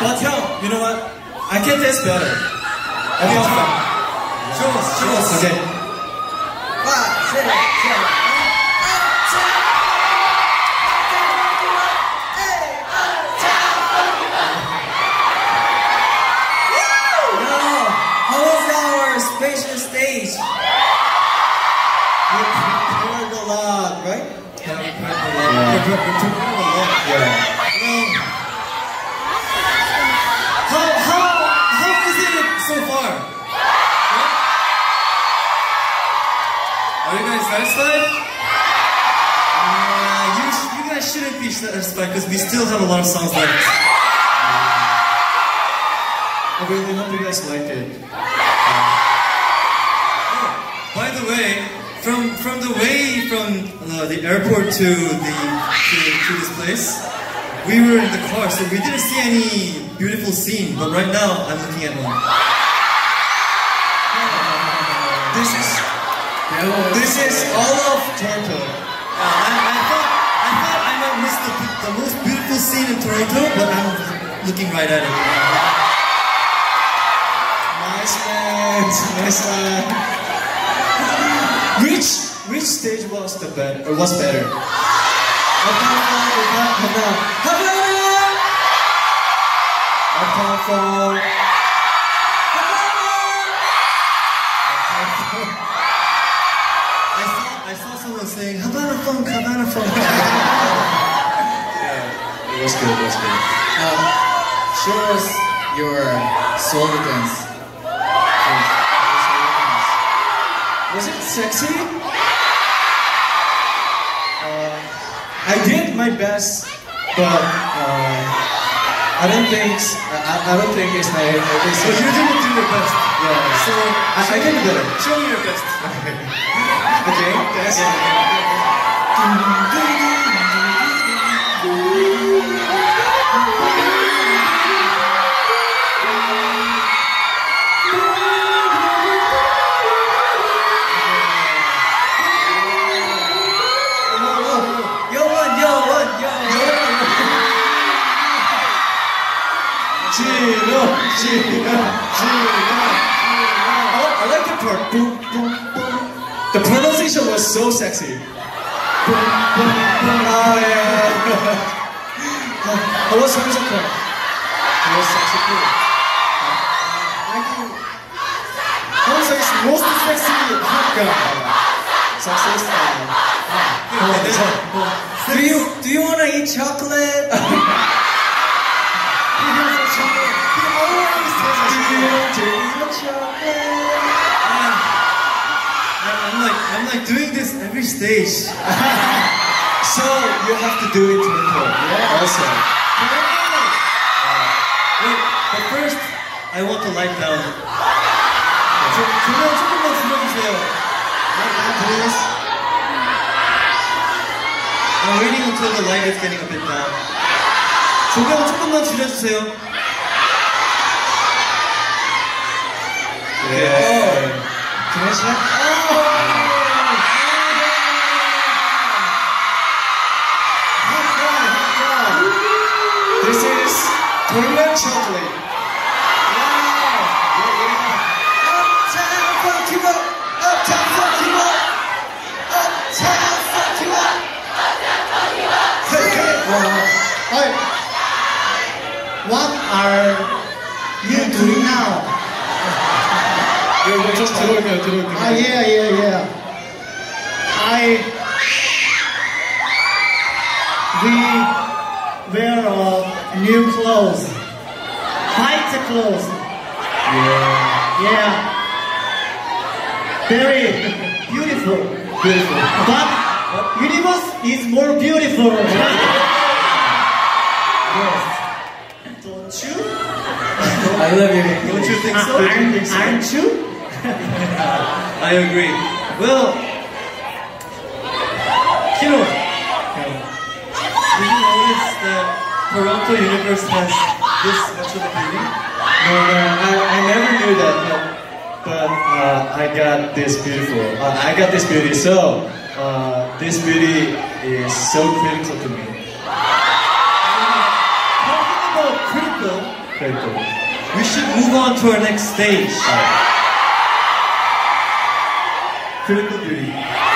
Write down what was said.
But 형, you know what? I can dance better. I can try. Show us, show us. Okay. How was our spacious stage? We prepared a lot, right? Yeah. We prepared a lot. Yeah. We prepared we prepared a lot. Yeah. Satisfied? Uh, you, you guys shouldn't be satisfied because we still have a lot of songs left. I really hope you guys liked it. Oh, by the way, from from the way from uh, the airport to the to, to this place, we were in the car, so we didn't see any beautiful scene. But right now, I'm looking at one. This is this is all of Toronto. Uh, I, I thought I thought I might miss the, the most beautiful scene in Toronto, but I'm looking right at it. Nice man, nice man. Which which stage was the better? Or was better? Good, was good. Um, show us your solo dance. Was it sexy? Uh, I did my best, but uh, I don't think I, I don't think it's my. It's, So you didn't do your best. yeah. So I, I can do better. show me your best. Okay. Yes. Yeo One, I like the part. The pronunciation was so sexy. Oh yeah. Sexy too. I can. How was the most sexy. Do you do you wanna eat chocolate? I'm like I'm like doing this every stage. So you have to do it to yeah. also. Wait, but first I want to light down. 조, 조명 조금만 줄여주세요. Please. I'm waiting until the light is getting a bit down. 조명 조금만 줄여주세요. Yeah. Can I check? Brunette you What are you doing now? we're just doing it, doing it. Yeah, yeah, yeah. I... We new clothes, white clothes. Yeah. Yeah. Very beautiful. Beautiful. But universe is more beautiful. yes. Don't you? I love you. Don't you think so? Aren't, aren't you? I agree. Well, Kino, did you notice that Toronto Universe has this much of a beauty? No, no, I, I never knew that, but, but uh, I got this beautiful. Uh, I got this beauty, so uh, this beauty is so critical to me. Talking about critical, critical, we should move on to our next stage. Critical beauty.